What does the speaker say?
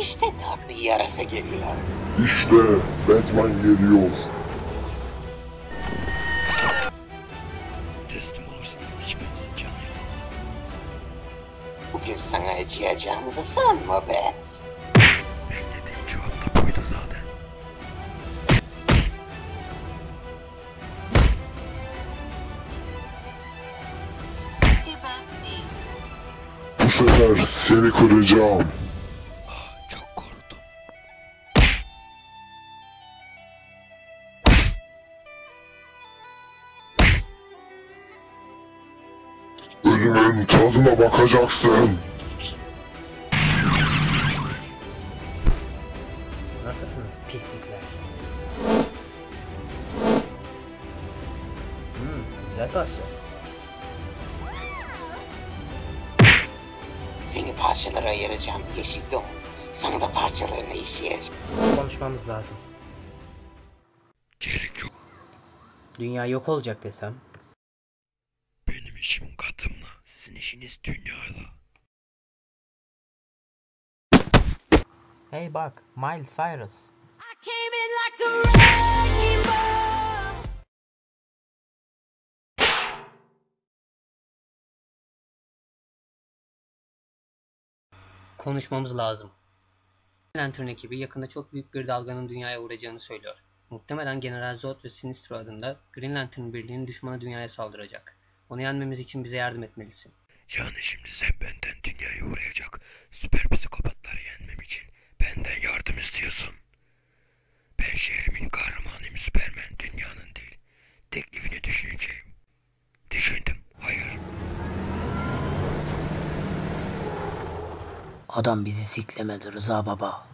İşte tatlı yarasa geliyor. İşte Batman geliyor. Teslim olursanız hiçbirinizin canı yanmaz. Bugün sana acıyacağımızı sanma Bat. Beklediğim cevap da buydu zaten. Bu sefer seni kıracağım. Ölümün tadına bakacaksın. Nasılsınız pislikler? Hmm, güzel parça. Seni parçalara ayıracağım yeşil domuz. Sana da parçalarına işleyeceğim. Konuşmamız lazım. Gerek yok. Dünya yok olacak desem. Benim işim katımla. Sizin işiniz dünyayla. Hey bak, Miley Cyrus. I came in like a wrecking ball. Konuşmamız lazım. Lantern ekibi yakında çok büyük bir dalganın dünyaya uğrayacağını söylüyor. Muhtemelen General Zod ve Sinestro adında Green Lantern birliğinin düşmanı dünyaya saldıracak. Onu yenmemiz için bize yardım etmelisin. Yani şimdi sen benden dünyaya uğrayacak süper psikopatları yenmem için benden yardım istiyorsun. Ben şehrimin kahramanıyım Süpermen dünyanın değil. Teklifini düşüneceğim. Düşündüm. Hayır. Adam bizi siklemedi Rıza baba.